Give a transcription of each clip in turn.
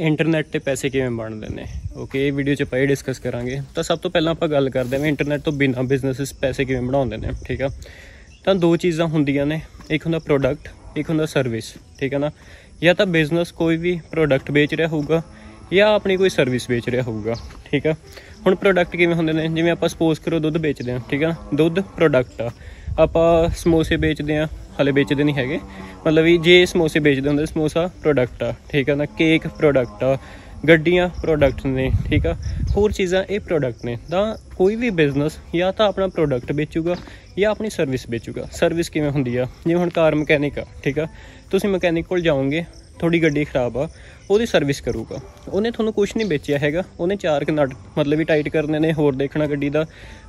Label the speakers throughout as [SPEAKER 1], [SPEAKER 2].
[SPEAKER 1] Internet ਤੇ ਪੈਸੇ ਕਿਵੇਂ ਬਣਦੇ ਨੇ? ਓਕੇ ਇਹ ਵੀਡੀਓ 'ਚ ਆਪਾਂ ਇਹ ਡਿਸਕਸ ਕਰਾਂਗੇ। ਤਾਂ ਸਭ ਤੋਂ ਪਹਿਲਾਂ ਆਪਾਂ ਗੱਲ ਕਰਦੇ ਹਾਂ ਇੰਟਰਨੈਟ ਤੋਂ ਬਿਨਾਂ ਬਿਜ਼ਨੈਸਸ ਪੈਸੇ ਕਿਵੇਂ ਬਣਾਉਂਦੇ ਨੇ, ਠੀਕ ਆ? ਤਾਂ ਦੋ ਚੀਜ਼ਾਂ ਹੁੰਦੀਆਂ ਨੇ। ਇੱਕ ਹੁੰਦਾ ਪ੍ਰੋਡਕਟ ਇੱਕ ਹੁੰਦਾ ਸਰਵਿਸ ਠੀਕ ਹੈ ਨਾ? ਜਾਂ ਤਾਂ ਬਿਜ਼ਨਸ ਕੋਈ ਵੀ ਪ੍ਰੋਡਕਟ ਵੇਚ ਰਿਹਾ ਹੋਊਗਾ ਜਾਂ ਆਪਣੀ ਕੋਈ ਸਰਵਿਸ ਵੇਚ ਰਿਹਾ ਹੋਊਗਾ, ਠੀਕ ਆ? ਹੁਣ ਪ੍ਰੋਡਕਟ ਕਿਵੇਂ ਹੁੰਦੇ ਨੇ? ਜਿਵੇਂ ਆਪਾਂ ਸਪੋਜ਼ ਕਰੋ ਦੁੱਧ ਵੇਚਦੇ ਹਾਂ, ਠੀਕ ਆ? ਦੁੱਧ ਪ੍ਰੋਡਕਟ ਆ। ਆਪਾਂ ਸਮੋਸੇ ਵੇਚਦੇ ਆ ਹਲੇ ਵੇਚਦੇ ਨਹੀਂ ਹੈਗੇ। ਮਤਲਬ ਵੀ ਜੇ ਸਮੋਸੇ ਵੇਚਦੇ ਹੁੰਦੇ, ਸਮੋਸਾ ਪ੍ਰੋਡਕਟ ਆ, ਠੀਕ ਆ? ਨਾ ਕੇਕ ਪ੍ਰੋਡਕਟ ਆ, ਗੱਡੀਆਂ ਪ੍ਰੋਡਕਟ ਨੇ, ਠੀਕ ਆ? ਹੋਰ ਚੀਜ਼ਾਂ ਇਹ ਪ੍ਰੋਡਕਟ ਨੇ। ਤਾਂ ਕੋਈ ਵੀ ਬਿਜ਼ਨਸ ਜਾਂ ਤਾਂ ਆਪਣਾ ਪ੍ਰੋਡਕਟ ਵੇਚੂਗਾ ਜਾਂ ਆਪਣੀ ਸਰਵਿਸ ਵੇਚੂਗਾ। ਸਰਵਿਸ ਕਿਵੇਂ ਹੁੰਦੀ ਆ? ਜਿਵੇਂ ਹੁਣ ਕਾਰ ਮਕੈਨਿਕ ਆ, ਠੀਕ ਆ? ਤੁਸੀਂ ਮਕੈਨਿਕ ਕੋਲ ਜਾਓਗੇ ਤੁਹਾਡੀ ਗੱਡੀ ਖਰਾਬ ਆ, ਉਹਦੀ ਸਰਵਿਸ ਕਰੂਗਾ। ਉਹਨੇ ਤੁਹਾਨੂੰ ਕੁਝ ਨਹੀਂ ਵੇਚਿਆ ਹੈਗਾ। ਉਹਨੇ ਚਾਰ ਕਿ ਨਟ ਮਤਲਬ ਵੀ ਟਾਈਟ ਕਰਨੇ ਨੇ, ਹੋਰ ਦੇਖਣਾ ਗੱਡੀ ਦਾ।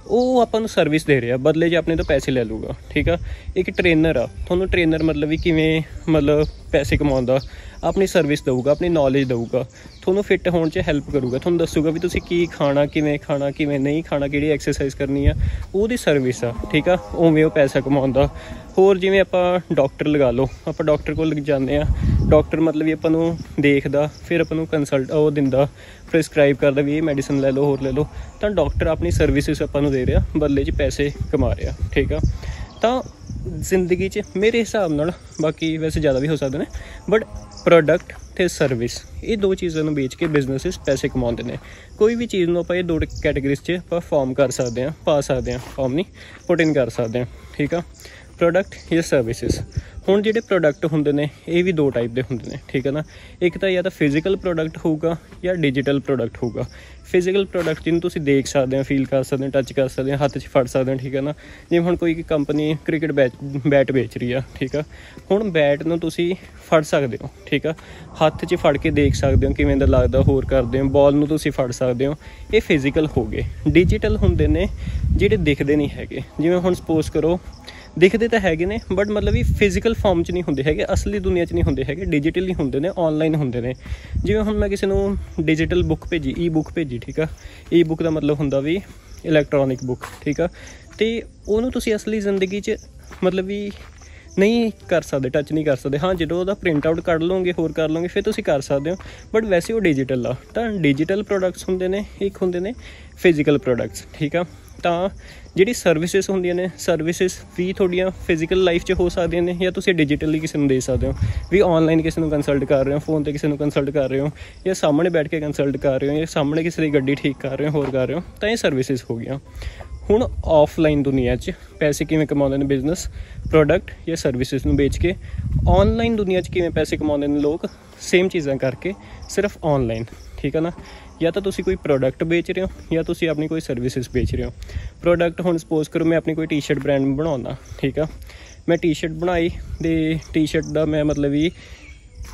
[SPEAKER 1] ਉਹ ਆਪਾਂ ਨੂੰ ਸਰਵਿਸ ਦੇ ਰਿਹਾ, ਬਦਲੇ 'ਚ ਆਪਣੇ ਤੋਂ ਪੈਸੇ ਲੈ ਲੂਗਾ ਠੀਕ ਆ? ਇੱਕ ਟ੍ਰੇਨਰ ਆ। ਤੁਹਾਨੂੰ ਟ੍ਰੇਨਰ ਮਤਲਬ ਵੀ ਕਿਵੇਂ ਮਤਲਬ ਪੈਸੇ ਕਮਾਉਂਦਾ? ਆਪਣੀ ਸਰਵਿਸ ਦਊਗਾ, ਆਪਣੀ ਨੌਲੇਜ ਦਊਗਾ। ਤੁਹਾਨੂੰ ਫਿੱਟ ਹੋਣ 'ਚ ਹੈਲਪ ਕਰੂਗਾ। ਤੁਹਾਨੂੰ ਦੱਸੂਗਾ ਵੀ ਤੁਸੀਂ ਕੀ ਖਾਣਾ, ਕਿਵੇਂ ਖਾਣਾ, ਕਿਵੇਂ ਨਹੀਂ ਖਾਣਾ, ਕਿਹੜੀ ਐਕਸਰਸਾਈਜ਼ ਕਰਨੀ ਆ। ਉਹਦੀ ਸਰਵਿਸ ਆ, ਠੀਕ ਆ? ਉਵੇਂ ਉਹ ਪੈਸਾ ਕਮਾਉਂਦਾ। ਹੋਰ ਜਿਵੇਂ ਆਪਾਂ ਡਾਕਟਰ ਲਗਾ ਲਓ, ਆਪਾਂ ਡਾਕਟਰ ਕੋਲ ਜਾਂਦੇ ਆ। ਡਾਕਟਰ ਮਤਲਬ ਵੀ ਆਪਾਂ ਨੂੰ ਦੇਖਦਾ, ਫਿਰ ਆਪਾਂ ਨੂੰ ਕੰਸਲਟ ਉਹ ਦਿੰਦਾ ਪ੍ਰਿਸਕ੍ਰਾਈਬ ਕਰਦਾ ਵੀ ਇਹ ਮੈਡੀਸਨ ਲੈ ਲਓ, ਹੋਰ ਲੈ ਲਓ। ਤਾਂ ਡਾਕਟਰ ਆਪਣੀ ਸਰਵਿਸਿਜ਼ ਆਪਾਂ ਨੂੰ ਦੇ ਰਿਹਾ ਬਦਲੇ 'ਚ ਪੈਸੇ ਕਮਾ ਰਿਹਾ, ਠੀਕ ਆ? ਤਾਂ ਜ਼ਿੰਦਗੀ 'ਚ ਮੇਰੇ ਹਿਸਾਬ ਨਾਲ ਬਾਕੀ ਵੈਸੇ ਜ਼ਿਆਦਾ ਵੀ ਹੋ ਸਕਦੇ ਨੇ ਬਟ ਪ੍ਰੋਡਕਟ ਤੇ ਸਰਵਿਸ ਇਹ ਦੋ ਚੀਜ਼ਾਂ ਨੂੰ ਵੇਚ ਕੇ ਬਿਜ਼ਨੈਸਸ ਪੈਸੇ ਕਮਾਉਂਦੇ ਨੇ। ਕੋਈ ਵੀ ਚੀਜ਼ ਨੂੰ ਆਪਾਂ ਇਹ ਦੋ ਕੈਟਾਗਰੀਜ਼ 'ਚ ਆਪਾਂ ਫਾਰਮ ਕਰ ਸਕਦੇ ਹਾਂ, ਪਾ ਸਕਦੇ ਹਾਂ ਫਾਰਮ ਨਹੀਂ ਪੁੱਟ ਇਨ ਕਰ ਸਕਦੇ ਹਾਂ, ਠੀਕ ਆ? ਪ੍ਰੋਡਕਟ ਜਾਂ ਸਰਵਿਸਿਸ ਹੁਣ ਜਿਹੜੇ ਪ੍ਰੋਡਕਟ ਹੁੰਦੇ ਨੇ, ਇਹ ਵੀ ਦੋ ਟਾਈਪ ਦੇ ਹੁੰਦੇ ਨੇ, ਠੀਕ ਹੈ ਨਾ? ਇੱਕ ਤਾਂ ਜਾਂ ਤਾਂ ਫਿਜ਼ੀਕਲ ਪ੍ਰੋਡਕਟ ਹੋਊਗਾ ਜਾਂ ਡਿਜੀਟਲ ਪ੍ਰੋਡਕਟ ਹੋਊਗਾ। ਫਿਜ਼ੀਕਲ ਪ੍ਰੋਡਕਟ ਜਿਹਨੂੰ ਤੁਸੀਂ ਦੇਖ ਸਕਦੇ ਹੋ ਫੀਲ ਕਰ ਸਕਦੇ ਹੋ ਟੱਚ ਕਰ ਸਕਦੇ ਹੋ, ਹੱਥ 'ਚ ਫੜ ਸਕਦੇ ਹੋ, ਠੀਕ ਹੈ ਨਾ? ਜਿਵੇਂ ਹੁਣ ਕੋਈ ਕੰਪਨੀ ਕ੍ਰਿਕਟ ਬੈਟ ਵੇਚ ਰਹੀ ਆ, ਠੀਕ ਆ? ਹੁਣ ਬੈਟ ਨੂੰ ਤੁਸੀਂ ਫੜ ਸਕਦੇ ਹੋ, ਠੀਕ ਆ? ਹੱਥ 'ਚ ਫੜ ਕੇ ਦੇਖ ਸਕਦੇ ਹੋ ਕਿਵੇਂ ਦਾ ਲੱਗਦਾ, ਹੋਰ ਕਰਦੇ ਹੋ ਬਾਲ ਨੂੰ ਤੁਸੀਂ ਫੜ ਸਕਦੇ ਹੋ। ਇਹ ਫਿਜ਼ੀਕਲ ਹੋ ਗਏ। ਡਿਜੀਟਲ ਹੁੰਦੇ ਨੇ ਜਿਹੜੇ ਦਿਖਦੇ ਨਹੀਂ ਹੈਗੇ। ਜਿਵੇਂ ਹੁਣ ਸਪੋਜ਼ ਕਰੋ ਦਿਖਦੇ ਤਾਂ ਹੈਗੇ ਨੇ ਬਟ ਮਤਲਬ ਵੀ ਫਿਜ਼ੀਕਲ ਫਾਰਮ 'ਚ ਨਹੀਂ ਹੁੰਦੇ ਹੈਗੇ, ਅਸਲੀ ਦੁਨੀਆ 'ਚ ਨਹੀਂ ਹੁੰਦੇ ਹੈਗੇ ਡਿਜੀਟਲ ਡਿਜੀਟਲੀ ਹੁੰਦੇ ਨੇ ਆਨਲਾਈਨ ਹੁੰਦੇ ਨੇ। ਜਿਵੇਂ ਹੁਣ ਮੈਂ ਕਿਸੇ ਨੂੰ ਡਿਜੀਟਲ ਬੁੱਕ ਭੇਜੀ ਈ ਬੁੱਕ ਭੇਜੀ, ਠੀਕ ਆ? ਈ ਬੁੱਕ ਦਾ ਮਤਲਬ ਹੁੰਦਾ ਵੀ ਇਲੈਕਟ੍ਰੋਨਿਕ ਬੁੱਕ ਠੀਕ ਆ? ਤੇ ਉਹਨੂੰ ਤੁਸੀਂ ਅਸਲੀ ਜ਼ਿੰਦਗੀ 'ਚ ਮਤਲਬ ਵੀ ਨਹੀਂ ਕਰ ਸਕਦੇ ਟੱਚ ਨਹੀਂ ਕਰ ਸਕਦੇ। ਹਾਂ, ਜਦੋਂ ਉਹਦਾ ਪ੍ਰਿੰਟ ਆਊਟ ਕੱਢ ਲਓਗੇ, ਹੋਰ ਕਰ ਲਓਗੇ, ਫਿਰ ਤੁਸੀਂ ਕਰ ਸਕਦੇ ਹੋ। ਬਟ ਵੈਸੇ ਉਹ ਡਿਜੀਟਲ ਆ। ਤਾਂ ਡਿਜੀਟਲ ਪ੍ਰੋਡਕਟਸ ਹੁੰਦੇ ਨੇ, ਇੱਕ ਹੁੰਦੇ ਨੇ ਫਿਜ਼ੀਕਲ ਪ੍ਰੋਡਕਟਸ ਠੀਕ ਆ? ਤਾਂ ਜਿਹੜੀ ਸਰਵਿਸਿਜ਼ ਹੁੰਦੀਆਂ ਨੇ ਸਰਵਿਸਿਜ਼ ਵੀ ਤੁਹਾਡੀਆਂ ਫਿਜ਼ੀਕਲ ਲਾਈਫ 'ਚ ਹੋ ਸਕਦੀਆਂ ਨੇ ਜਾਂ ਤੁਸੀਂ ਡਿਜੀਟਲੀ ਕਿਸੇ ਨੂੰ ਦੇ ਸਕਦੇ ਹੋ। ਵੀ ਆਨਲਾਈਨ ਕਿਸੇ ਨੂੰ ਕੰਸਲਟ ਕਰ ਰਹੇ ਹੋ ਫੋਨ ਤੇ ਕਿਸੇ ਨੂੰ ਕੰਸਲਟ ਕਰ ਰਹੇ ਹੋ ਜਾਂ ਸਾਹਮਣੇ ਬੈਠ ਕੇ ਕੰਸਲਟ ਕਰ ਰਹੇ ਹੋ ਜਾਂ ਸਾਹਮਣੇ ਕਿਸੇ ਦੀ ਗੱਡੀ ਠੀਕ ਕਰ ਰਹੇ ਹੋ, ਹੋਰ ਕਰ ਰਹੇ ਹੋ, ਤਾਂ ਇਹ ਸਰਵਿਸਿਜ਼ ਹੋ ਗਈਆਂ। ਹੁਣ ਆਫਲਾਈਨ ਦੁਨੀਆ 'ਚ ਪੈਸੇ ਕਿਵੇਂ ਕਮਾਉਂਦੇ ਨੇ ਬਿਜ਼ਨਸ ਪ੍ਰੋਡਕਟ ਜਾਂ ਸਰਵਿਸਿਜ਼ ਨੂੰ ਵੇਚ ਕੇ ਆਨਲਾਈਨ ਦੁਨੀਆ 'ਚ ਕਿਵੇਂ ਪੈਸੇ ਕਮਾਉਂਦੇ ਨੇ ਲੋਕ ਸੇਮ ਚੀਜ਼ਾਂ ਕਰਕੇ ਸਿਰਫ ਆਨਲਾਈਨ ਠੀਕ ਹੈ ਨਾ? ਜਾਂ ਤਾਂ ਤੁਸੀਂ ਕੋਈ ਪ੍ਰੋਡਕਟ ਵੇਚ ਰਹੇ ਹੋ, ਜਾਂ ਤੁਸੀਂ ਆਪਣੀ ਕੋਈ ਸਰਵਿਸਿਜ਼ ਵੇਚ ਰਹੇ ਹੋ। ਪ੍ਰੋਡਕਟ ਹੁਣ ਸਪੋਜ਼ ਕਰੋ ਮੈਂ ਆਪਣੀ ਕੋਈ ਟੀ-ਸ਼ਰਟ ਬ੍ਰਾਂਡ ਬਣਾਉਂਦਾ, ਠੀਕ ਆ? ਮੈਂ ਟੀ-ਸ਼ਰਟ ਬਣਾਈ ਤੇ ਟੀ-ਸ਼ਰਟ ਦਾ ਮੈਂ ਮਤਲਬ ਵੀ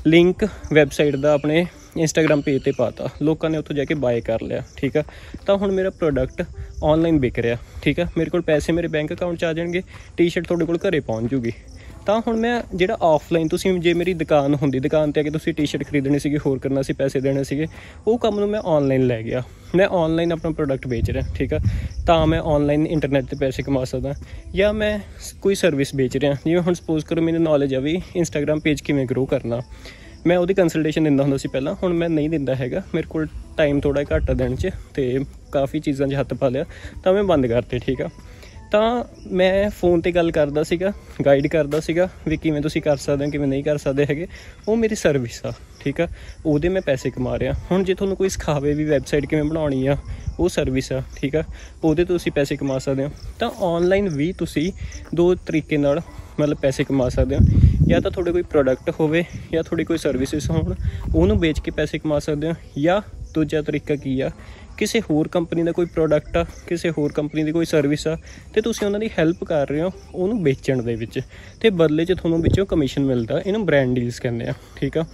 [SPEAKER 1] ਲਿੰਕ ਵੈਬਸਾਈਟ ਦਾ ਆਪਣੇ ਇੰਸਟਾਗ੍ਰam ਪੇਜ ਤੇ ਪਾਤਾ। ਲੋਕਾਂ ਨੇ ਉੱਥੋਂ ਜਾ ਕੇ ਬਾਏ ਕਰ ਲਿਆ, ਠੀਕ ਆ? ਤਾਂ ਹੁਣ ਮੇਰਾ ਪ੍ਰੋਡਕਟ ਆਨਲਾਈਨ ਵਿਕ ਰਿਹਾ, ਠੀਕ ਆ? ਮੇਰੇ ਕੋਲ ਪੈਸੇ ਮੇਰੇ ਬੈਂਕ ਅਕਾਊਂਟ 'ਚ ਆ ਜਾਣਗੇ ਟੀ-ਸ਼ਰਟ ਤੁਹਾਡੇ ਕੋਲ ਘਰੇ ਪਹੁੰਚ ਜੂਗੀ। ਤਾਂ ਹੁਣ ਮੈਂ ਜਿਹੜਾ ਆਫਲਾਈਨ ਤੁਸੀਂ ਜੇ ਮੇਰੀ ਦੁਕਾਨ ਹੁੰਦੀ, ਦੁਕਾਨ ਤੇ ਆ ਕੇ ਤੁਸੀਂ ਟੀ-ਸ਼ਰਟ ਖਰੀਦਣੀ ਸੀਗੀ, ਹੋਰ ਕਰਨਾ ਸੀ, ਪੈਸੇ ਦੇਣੇ ਸੀਗੇ, ਉਹ ਕੰਮ ਨੂੰ ਮੈਂ ਆਨਲਾਈਨ ਲੈ ਗਿਆ। ਮੈਂ ਆਨਲਾਈਨ ਆਪਣਾ ਪ੍ਰੋਡਕਟ ਵੇਚ ਰਿਹਾ, ਠੀਕ ਆ? ਤਾਂ ਮੈਂ ਆਨਲਾਈਨ ਇੰਟਰਨੈਟ ਤੇ ਪੈਸੇ ਕਮਾ ਸਕਦਾ। ਜਾਂ ਮੈਂ ਕੋਈ ਸਰਵਿਸ ਵੇਚ ਰਿਹਾ, ਜਿਵੇਂ ਹੁਣ ਸਪੋਜ਼ ਕਰੋ ਮੈਨੂੰ ਨੌਲੇਜ ਆ ਵੀ ਇੰਸਟਾਗ੍ਰam ਪੇਜ ਕਿਵੇਂ ਗਰੋ ਕਰਨਾ। ਮੈਂ ਉਹਦੀ ਕੰਸਲਟੇਸ਼ਨ ਦਿੰਦਾ ਹੁੰਦਾ ਸੀ ਪਹਿਲਾਂ, ਹੁਣ ਮੈਂ ਨਹੀਂ ਦਿੰਦਾ ਹੈਗਾ। ਮੇਰੇ ਕੋਲ ਟਾਈਮ ਥੋੜਾ ਘੱਟ ਆ ਦੇਣ 'ਚ, ਤੇ ਕਾਫੀ ਚੀਜ਼ਾਂ 'ਚ ਹੱਥ ਪਾ ਲਿਆ, ਤਾਂ ਮੈਂ ਬੰਦ ਕਰਤੇ, ਠੀਕ ਆ? ਤਾਂ ਮੈਂ ਫੋਨ ਤੇ ਗੱਲ ਕਰਦਾ ਸੀਗਾ ਗਾਈਡ ਕਰਦਾ ਸੀਗਾ ਵੀ ਕਿਵੇਂ ਤੁਸੀਂ ਕਰ ਸਕਦੇ ਹੋ, ਕਿਵੇਂ ਨਹੀਂ ਕਰ ਸਕਦੇ ਹੈਗੇ। ਉਹ ਮੇਰੀ ਸਰਵਿਸ ਆ, ਠੀਕ ਆ? ਉਹਦੇ ਮੈਂ ਪੈਸੇ ਕਮਾ ਰਿਹਾ। ਹੁਣ ਜੇ ਤੁਹਾਨੂੰ ਕੋਈ ਸਿਖਾਵੇ ਵੀ ਵੈਬਸਾਈਟ ਕਿਵੇਂ ਬਣਾਉਣੀ ਆ, ਉਹ ਸਰਵਿਸ ਆ, ਠੀਕ ਆ? ਉਹਦੇ ਤੋਂ ਤੁਸੀਂ ਪੈਸੇ ਕਮਾ ਸਕਦੇ ਹੋ। ਤਾਂ ਆਨਲਾਈਨ ਵੀ ਤੁਸੀਂ ਦੋ ਤਰੀਕੇ ਨਾਲ ਮਤਲਬ ਪੈਸੇ ਕਮਾ ਸਕਦੇ ਹੋ। ਜਾਂ ਤਾਂ ਤੁਹਾਡੇ ਕੋਈ ਪ੍ਰੋਡਕਟ ਹੋਵੇ, ਜਾਂ ਤੁਹਾਡੀ ਕੋਈ ਸਰਵਿਸਿਜ਼ ਹੋਣ, ਉਹਨੂੰ ਵੇਚ ਕੇ ਪੈਸੇ ਕਮਾ ਸਕਦੇ ਹੋ। ਜਾਂ ਦੂਜਾ ਤਰੀਕਾ ਕੀ ਆ? ਕਿਸੇ ਹੋਰ ਕੰਪਨੀ ਦਾ ਕੋਈ ਪ੍ਰੋਡਕਟ ਆ, ਕਿਸੇ ਹੋਰ ਕੰਪਨੀ ਦੀ ਕੋਈ ਸਰਵਿਸ ਆ, ਤੇ ਤੁਸੀਂ ਉਹਨਾਂ ਦੀ ਹੈਲਪ ਕਰ ਰਹੇ ਹੋ ਉਹਨੂੰ ਵੇਚਣ ਦੇ ਵਿੱਚ। ਤੇ ਬਦਲੇ 'ਚ ਤੁਹਾਨੂੰ ਵਿੱਚੋਂ ਕਮਿਸ਼ਨ ਮਿਲਦਾ, ਇਹਨੂੰ ਬ੍ਰਾਂਡ ਡੀਲਸ ਕਹਿੰਦੇ ਆ, ਠੀਕ ਆ?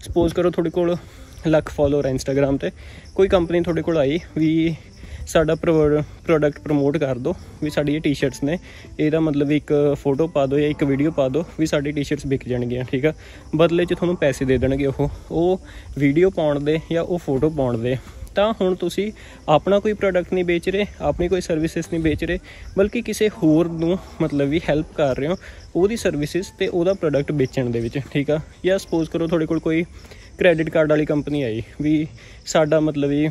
[SPEAKER 1] ਸਪੋਜ਼ ਕਰੋ ਤੁਹਾਡੇ ਕੋਲ ਲੱਖ ਫਾਲੋਅਰ ਇੰਸਟਾਗ੍ਰam ਤੇ, ਕੋਈ ਕੰਪਨੀ ਤੁਹਾਡੇ ਕੋਲ ਆਈ ਵੀ ਸਾਡਾ ਪ੍ਰੋਡਕਟ ਪ੍ਰਮੋਟ ਕਰ ਦਿਓ ਵੀ ਸਾਡੀ ਇਹ ਟੀ-ਸ਼ਰਟਸ ਨੇ, ਇਹਦਾ ਮਤਲਬ ਇੱਕ ਫੋਟੋ ਪਾ ਦਿਓ ਜਾਂ ਇੱਕ ਵੀਡੀਓ ਪਾ ਦਿਓ ਵੀ ਸਾਡੀ ਟੀ-ਸ਼ਰਟਸ ਵਿਕ ਜਾਣਗੀਆਂ, ਠੀਕ ਆ? ਬਦਲੇ 'ਚ ਤੁਹਾਨੂੰ ਪੈਸੇ ਦੇ ਦੇਣਗੇ ਉਹ ਉਹ ਵੀਡੀਓ ਪਾਉਣ ਦੇ ਜਾਂ ਉਹ ਫੋਟੋ ਪਾਉਣ ਦੇ। ਤਾਂ ਹੁਣ ਤੁਸੀਂ ਆਪਣਾ ਕੋਈ ਪ੍ਰੋਡਕਟ ਨਹੀਂ ਵੇਚ ਰਹੇ, ਆਪਣੀ ਕੋਈ ਸਰਵਿਸਿਜ਼ ਨਹੀਂ ਵੇਚ ਰਹੇ, ਬਲਕਿ ਕਿਸੇ ਹੋਰ ਨੂੰ ਮਤਲਬ ਵੀ ਹੈਲਪ ਕਰ ਰਹੇ ਹੋ ਉਹਦੀ ਸਰਵਿਸਿਜ਼ ਤੇ ਉਹਦਾ ਪ੍ਰੋਡਕਟ ਵੇਚਣ ਦੇ ਵਿੱਚ, ਠੀਕ ਆ? ਜਾਂ ਸਪੋਜ਼ ਕਰੋ ਤੁਹਾਡੇ ਕੋਲ ਕੋਈ ਕ੍ਰੈਡਿਟ ਕਾਰਡ ਵਾਲੀ ਕੰਪਨੀ ਆਈ ਵੀ ਸਾਡਾ ਮਤਲਬ ਵੀ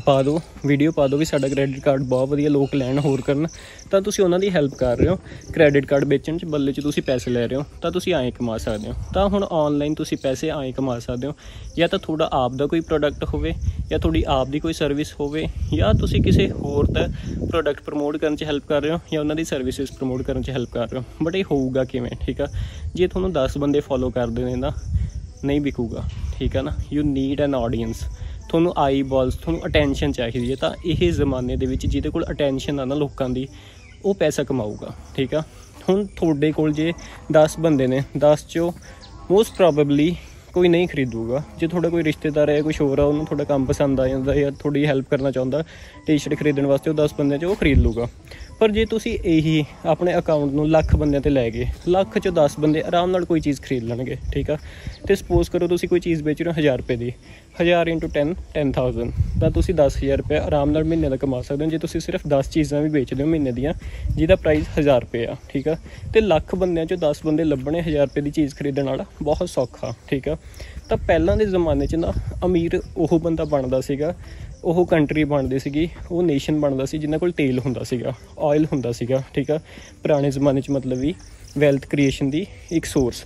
[SPEAKER 1] ਪਾ ਦਿਓ ਵੀਡੀਓ ਪਾ ਦਿਓ ਵੀ ਸਾਡਾ ਕ੍ਰੈਡਿਟ ਕਾਰਡ ਬਹੁਤ ਵਧੀਆ ਲੋਕ ਲੈਣ, ਹੋਰ ਕਰਨ। ਤਾਂ ਤੁਸੀਂ ਉਹਨਾਂ ਦੀ ਹੈਲਪ ਕਰ ਰਹੇ ਹੋ। ਕ੍ਰੈਡਿਟ ਕਾਰਡ ਵੇਚਣ 'ਚ ਬੱਲੇ 'ਚ ਤੁਸੀਂ ਪੈਸੇ ਲੈ ਰਹੇ ਹੋ, ਤਾਂ ਤੁਸੀਂ ਐਂ ਕਮਾ ਸਕਦੇ ਹੋ। ਤਾਂ ਹੁਣ ਆਨਲਾਈਨ ਤੁਸੀਂ ਪੈਸੇ ਐਂ ਕਮਾ ਸਕਦੇ ਹੋ, ਜਾਂ ਤਾਂ ਤੁਹਾਡਾ ਆਪ ਦਾ ਕੋਈ ਪ੍ਰੋਡਕਟ ਹੋਵੇ, ਜਾਂ ਤੁਹਾਡੀ ਆਪ ਦੀ ਕੋਈ ਸਰਵਿਸ ਹੋਵੇ, ਜਾਂ ਤੁਸੀਂ ਕਿਸੇ ਹੋਰ ਦਾ ਪ੍ਰੋਡਕਟ ਪ੍ਰਮੋਟ ਕਰਨ 'ਚ ਹੈਲਪ ਕਰ ਰਹੇ ਹੋ, ਜਾਂ ਉਹਨਾਂ ਦੀ ਸਰਵਿਸਿਜ਼ ਪ੍ਰਮੋਟ ਕਰਨ 'ਚ ਹੈਲਪ ਕਰ ਰਹੇ ਹੋ। ਬਟ ਇਹ ਹੋਊਗਾ ਕਿਵੇਂ, ਠੀਕ ਆ? ਜੇ ਤੁਹਾਨੂੰ 10 ਬੰਦੇ ਫੋਲੋ ਕਰਦੇ ਨੇ ਨਾ ਨਹੀਂ ਵਿਕੂਗਾ, ਠੀਕ ਆ ਨਾ? ਯੂ ਨੀਡ ਐਨ ਆਡੀਅנס ਤੁਹਾਨੂੰ ਆਈ ਬਾਲਸ ਤੁਹਾਨੂੰ ਅਟੈਂਸ਼ਨ ਚਾਹੀਦੀ ਹੈ, ਤਾਂ ਇਹ ਜ਼ਮਾਨੇ ਦੇ ਵਿੱਚ ਜਿਹਦੇ ਕੋਲ ਅਟੈਂਸ਼ਨ ਆ ਨਾ ਲੋਕਾਂ ਦੀ, ਉਹ ਪੈਸਾ ਕਮਾਊਗਾ, ਠੀਕ ਆ? ਹੁਣ ਤੁਹਾਡੇ ਕੋਲ ਜੇ 10 ਬੰਦੇ ਨੇ 10 ਚੋਂ ਮੋਸਟ ਪ੍ਰੋਬੇਬਲੀ ਕੋਈ ਨਹੀਂ ਖਰੀਦੂਗਾ। ਜੇ ਤੁਹਾਡਾ ਕੋਈ ਰਿਸ਼ਤੇਦਾਰ ਹੈ ਕੁਝ ਹੋਰ ਆ, ਉਹਨੂੰ ਤੁਹਾਡਾ ਕੰਮ ਪਸੰਦ ਆ ਜਾਂਦਾ ਜਾਂ ਤੁਹਾਡੀ ਹੈਲਪ ਕਰਨਾ ਚਾਹੁੰਦਾ ਟੀ-ਸ਼ਰਟ ਖਰੀਦਣ ਵਾਸਤੇ ਉਹ 10 ਬੰਦਿਆਂ 'ਚ ਉਹ ਖਰੀਦ ਲੂਗਾ ਪਰ ਜੇ ਤੁਸੀਂ ਇਹੀ ਆਪਣੇ ਅਕਾਊਂਟ ਨੂੰ ਲੱਖ ਬੰਦਿਆਂ ਤੇ ਲੈ ਗਏ, ਲੱਖ 'ਚੋਂ 10 ਬੰਦੇ ਆਰਾਮ ਨਾਲ ਕੋਈ ਚੀਜ਼ ਖਰੀਦ ਲੈਣਗੇ, ਠੀਕ ਆ? ਤੇ ਸਪੋਜ਼ ਕਰੋ ਤੁਸੀਂ ਕੋਈ ਚੀਜ਼ ਵੇਚ ਰਹੇ ਹੋ 1000 ਰੁਪਏ ਦੀ 1000 10 10000 ਤਾਂ ਤੁਸੀਂ 10000 ਰੁਪਏ ਆਰਾਮ ਨਾਲ ਮਹੀਨੇ ਦਾ ਕਮਾ ਸਕਦੇ ਹੋ। ਜੇ ਤੁਸੀਂ ਸਿਰਫ 10 ਚੀਜ਼ਾਂ ਵੀ ਵੇਚਦੇ ਹੋ ਮਹੀਨੇ ਦੀਆਂ, ਜਿਹਦਾ ਪ੍ਰਾਈਸ 1000 ਰੁਪਏ ਆ ਠੀਕ ਆ? ਤੇ ਲੱਖ ਬੰਦਿਆਂ 'ਚੋਂ 10 ਬੰਦੇ ਲੱਭਣੇ 1000 ਰੁਪਏ ਦੀ ਚੀਜ਼ ਖਰੀਦਣ ਵਾਲਾ ਬਹੁਤ ਸੌਖਾ, ਠੀਕ ਆ? ਤਾਂ ਪਹਿਲਾਂ ਦੇ ਜ਼ਮਾਨੇ 'ਚ ਨਾ ਅਮੀਰ ਉਹ ਬੰਦਾ ਬਣਦਾ ਸੀਗਾ, ਉਹ ਕੰਟਰੀ ਬਣਦੀ ਸੀਗੀ, ਉਹ ਨੇਸ਼ਨ ਬਣਦਾ ਸੀ, ਜਿਨ੍ਹਾਂ ਕੋਲ ਤੇਲ ਹੁੰਦਾ ਸੀਗਾ ਆਇਲ ਹੁੰਦਾ ਸੀਗਾ, ਠੀਕ ਆ? ਪੁਰਾਣੇ ਜ਼ਮਾਨੇ 'ਚ ਮਤਲਬ ਵੀ ਵੈਲਥ ਕ੍ਰੀਏਸ਼ਨ ਦੀ ਇੱਕ ਸੋਰਸ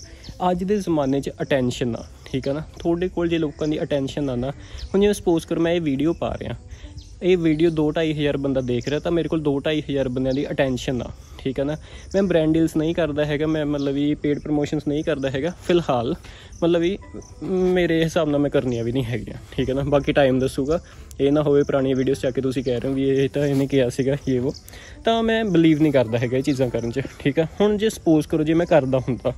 [SPEAKER 1] ਅੱਜ ਦੇ ਜ਼ਮਾਨੇ 'ਚ ਅਟੈਂਸ਼ਨ ਆ। ਠੀਕ ਆ ਨਾ? ਤੁਹਾਡੇ ਕੋਲ ਜੇ ਲੋਕਾਂ ਦੀ ਅਟੈਂਸ਼ਨ ਆ ਨਾ, ਹੁਣ ਜਿਵੇਂ ਸਪੋਜ਼ ਕਰ ਮੈਂ ਇਹ ਵੀਡੀਓ ਪਾ ਰਿਹਾ। ਇਹ ਵੀਡੀਓ 2-2500 ਬੰਦਾ ਦੇਖ ਰਿਹਾ ਤਾਂ ਮੇਰੇ ਕੋਲ 2-2500 ਬੰਦਿਆਂ ਦੀ ਅਟੈਂਸ਼ਨ ਆ, ਠੀਕ ਹੈ ਨਾ? ਮੈਂ ਬ੍ਰਾਂਡ ਡੀਲਸ ਨਹੀਂ ਕਰਦਾ ਹੈਗਾ, ਮੈਂ ਮਤਲਬ ਵੀ ਪੇਡ ਪ੍ਰੋਮੋਸ਼ਨਸ ਨਹੀਂ ਕਰਦਾ ਹੈਗਾ, ਫਿਲਹਾਲ। ਮਤਲਬ ਵੀ ਮੇਰੇ ਹਿਸਾਬ ਨਾਲ ਮੈਂ ਕਰਨੀਆਂ ਵੀ ਨਹੀਂ ਹੈਗੀਆਂ, ਠੀਕ ਹੈ ਨਾ? ਬਾਕੀ ਟਾਈਮ ਦੱਸੂਗਾ। ਇਹ ਨਾ ਹੋਵੇ ਪੁਰਾਣੀਆਂ ਵੀਡੀਓਸ ਚੱਕ ਕੇ ਤੁਸੀਂ ਕਹਿ ਰਹੇ ਹੋ ਵੀ ਇਹ ਤਾਂ ਇਹਨੇ ਕਿਹਾ ਸੀਗਾ, ਇਹ ਉਹ। ਤਾਂ ਮੈਂ ਬਲੀਵ ਨਹੀਂ ਕਰਦਾ ਹੈਗਾ ਇਹ ਚੀਜ਼ਾਂ ਕਰਨ 'ਚ, ਠੀਕ ਆ? ਹੁਣ ਜੇ ਸਪੋਜ਼ ਕਰੋ ਜੇ ਮੈਂ ਕਰਦਾ ਹੁੰਦਾ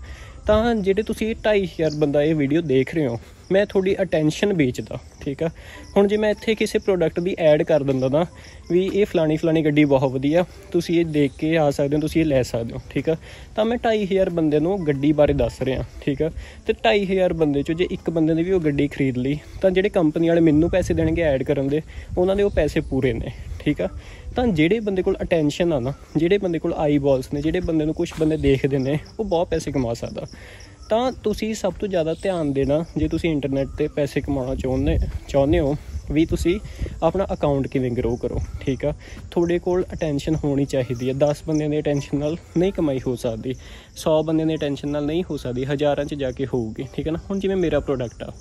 [SPEAKER 1] ਤਾਂ ਜਿਹੜੇ ਤੁਸੀਂ 2500 ਬੰਦਾ ਇਹ ਵੀਡੀਓ ਦੇਖ ਰਹੇ ਹੋ, ਮੈਂ ਤੁਹਾਡੀ ਅਟੈਂਸ਼ਨ ਵੇਚਦਾ, ਠੀਕ ਆ? ਹੁਣ ਜੇ ਮੈਂ ਇੱਥੇ ਕਿਸੇ ਪ੍ਰੋਡਕਟ ਦੀ ਐਡ ਕਰ ਦਿੰਦਾ ਨਾ, ਵੀ ਇਹ ਫਲਾਣੀ ਫਲਾਣੀ ਗੱਡੀ ਬਹੁਤ ਵਧੀਆ, ਤੁਸੀਂ ਇਹ ਦੇਖ ਕੇ ਆ ਸਕਦੇ ਹੋ, ਤੁਸੀਂ ਇਹ ਲੈ ਸਕਦੇ ਹੋ, ਠੀਕ ਆ? ਤਾਂ ਮੈਂ 2500 ਬੰਦੇ ਨੂੰ ਗੱਡੀ ਬਾਰੇ ਦੱਸ ਰਿਹਾ, ਠੀਕ ਆ? ਤੇ 2500 ਬੰਦੇ ਚੋਂ ਜੇ ਇੱਕ ਬੰਦੇ ਨੇ ਵੀ ਉਹ ਗੱਡੀ ਖਰੀਦ ਲਈ, ਤਾਂ ਜਿਹੜੇ ਕੰਪਨੀ ਵਾਲੇ ਮੈਨੂੰ ਪੈਸੇ ਦੇਣਗੇ ਐਡ ਕਰਨ ਦੇ, ਉਹਨਾਂ ਦੇ ਉਹ ਪੈਸੇ ਪੂਰੇ ਨੇ, ਠੀਕ ਆ? ਤਾਂ ਜਿਹੜੇ ਬੰਦੇ ਕੋਲ ਅਟੈਂਸ਼ਨ ਆ ਨਾ, ਜਿਹੜੇ ਬੰਦੇ ਕੋਲ ਆਈ ਬਾਲਸ ਨੇ, ਜਿਹੜੇ ਬੰਦੇ ਨੂੰ ਕੁਝ ਬੰਦੇ ਦੇਖਦੇ ਨੇ, ਉਹ ਬਹੁਤ ਪੈਸੇ ਕਮਾ ਸਕਦਾ। ਤਾਂ ਤੁਸੀਂ ਸਭ ਤੋਂ ਜ਼ਿਆਦਾ ਧਿਆਨ ਦੇਣਾ, ਜੇ ਤੁਸੀਂ ਇੰਟਰਨੈਟ ਤੇ ਪੈਸੇ ਕਮਾਉਣਾ ਚਾਹੁੰਦੇ ਚਾਹੁੰਦੇ ਹੋ ਵੀ ਤੁਸੀਂ ਆਪਣਾ ਅਕਾਊਂਟ ਕਿਵੇਂ ਗਰੋ ਕਰੋ, ਠੀਕ ਆ? ਤੁਹਾਡੇ ਕੋਲ ਅਟੈਂਸ਼ਨ ਹੋਣੀ ਚਾਹੀਦੀ ਹੈ 10 ਬੰਦਿਆਂ ਦੀ ਅਟੈਂਸ਼ਨ ਨਾਲ ਨਹੀਂ ਕਮਾਈ ਹੋ ਸਕਦੀ। 100 ਬੰਦਿਆਂ ਦੀ ਅਟੈਂਸ਼ਨ ਨਾਲ ਨਹੀਂ ਹੋ ਸਕਦੀ। ਹਜ਼ਾਰਾਂ 'ਚ ਜਾ ਕੇ ਹੋਊਗੀ, ਠੀਕ ਹੈ ਨਾ? ਹੁਣ ਜਿਵੇਂ ਮੇਰਾ ਪ੍ਰੋਡਕਟ ਆ।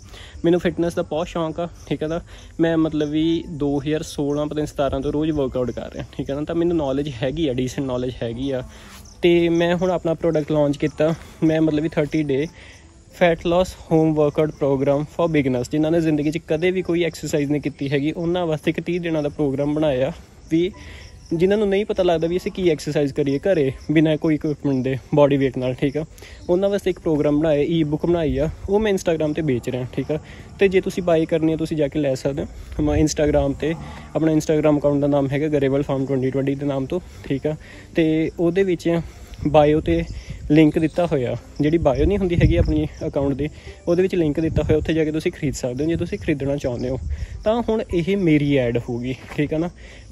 [SPEAKER 1] ਮੈਨੂੰ ਫਿਟਨੈਸ ਦਾ ਬਹੁਤ ਸ਼ੌਂਕ ਆ, ਠੀਕ ਹੈ ਨਾ? ਮੈਂ ਮਤਲਬ ਵੀ 2016 ਪਤਾ 17 ਤੋਂ ਰੋਜ਼ ਵਰਕਆਊਟ ਕਰ ਰਿਹਾ, ਠੀਕ ਹੈ ਨਾ? ਤਾਂ ਮੈਨੂੰ ਨੌਲੇਜ ਹੈਗੀ ਆ ਡੀਸੈਂਟ ਨੌਲੇਜ ਹੈਗੀ ਆ। ਤੇ ਮੈਂ ਹੁਣ ਆਪਣਾ ਪ੍ਰੋਡਕਟ ਲਾਂਚ ਕੀਤਾ। ਮੈਂ ਮਤਲਬ ਵੀ 30 day fat loss home workout program for beginners ਜਿਨ੍ਹਾਂ ਨੇ ਜ਼ਿੰਦਗੀ 'ਚ ਕਦੇ ਵੀ ਕੋਈ ਐਕਸਰਸਾਈਜ਼ ਨਹੀਂ ਕੀਤੀ ਹੈਗੀ, ਉਹਨਾਂ ਵਾਸਤੇ ਇੱਕ 30 ਦਿਨਾਂ ਦਾ ਪ੍ਰੋਗਰਾਮ ਬਣਾਇਆ ਵੀ ਜਿਨ੍ਹਾਂ ਨੂੰ ਨਹੀਂ ਪਤਾ ਲੱਗਦਾ ਵੀ ਅਸੀਂ ਕੀ ਐਕਸਰਸਾਈਜ਼ ਕਰੀਏ ਘਰੇ, ਬਿਨਾਂ ਕੋਈ ਇਕਵਿਪਮੈਂਟ ਦੇ ਬਾਡੀ weight ਨਾਲ, ਠੀਕ ਆ? ਉਹਨਾਂ ਵਾਸਤੇ ਇੱਕ ਪ੍ਰੋਗਰਾਮ ਬਣਾਇਆ ਈ ਬੁੱਕ ਬਣਾਈ ਆ, ਉਹ ਮੈਂ ਇੰਸਟਾਗ੍ਰam ਤੇ ਵੇਚ ਰਿਹਾ, ਠੀਕ ਆ? ਤੇ ਜੇ ਤੁਸੀਂ ਬਾਈ ਕਰਨੀ ਹੈ ਤੁਸੀਂ ਜਾ ਕੇ ਲੈ ਸਕਦੇ ਹੋ। ਮੈਂ ਇੰਸਟਾਗ੍ਰam ਤੇ, ਆਪਣਾ ਇੰਸਟਾਗ੍ਰam ਅਕਾਊਂਟ ਦਾ ਨਾਮ ਹੈਗਾ ਗਰੇਵਲ ਫਾਰਮ 2020 ਦੇ ਨਾਮ ਤੋਂ, ਠੀਕ ਆ? ਤੇ ਉਹਦੇ ਵਿੱਚ ਬਾਇਓ ਤੇ ਲਿੰਕ ਦਿੱਤਾ ਹੋਇਆ। ਜਿਹੜੀ ਬਾਇਓ ਨਹੀਂ ਹੁੰਦੀ ਹੈਗੀ ਆਪਣੀ ਅਕਾਊਂਟ ਦੀ, ਉਹਦੇ ਵਿੱਚ ਲਿੰਕ ਦਿੱਤਾ ਹੋਇਆ, ਉੱਥੇ ਜਾ ਕੇ ਤੁਸੀਂ ਖਰੀਦ ਸਕਦੇ ਹੋ, ਜੇ ਤੁਸੀਂ ਖਰੀਦਣਾ ਚਾਹੁੰਦੇ ਹੋ। ਤਾਂ ਹੁਣ ਇਹ ਮੇਰੀ ਐਡ ਹੋਊਗੀ, ਠੀਕ ਹੈ ਨਾ?